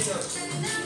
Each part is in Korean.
Thank you.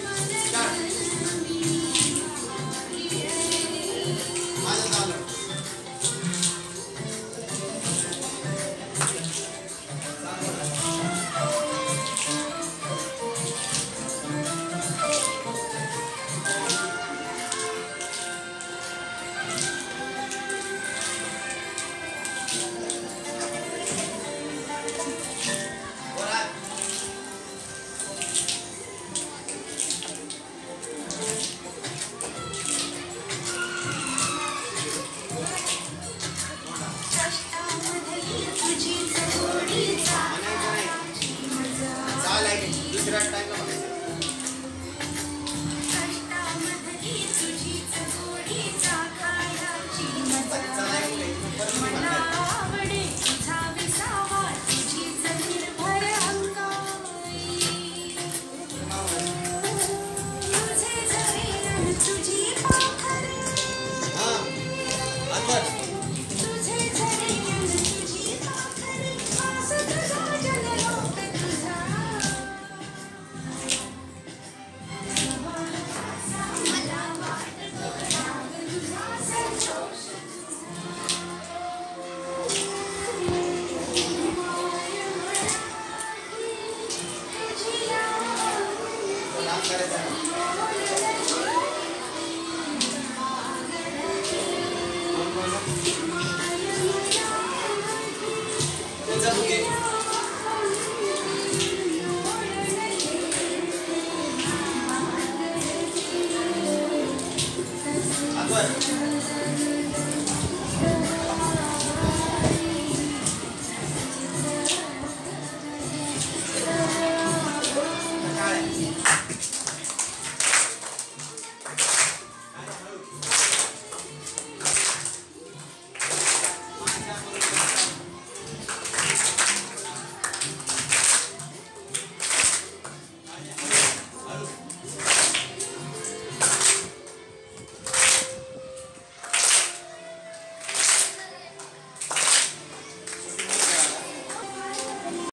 Agora.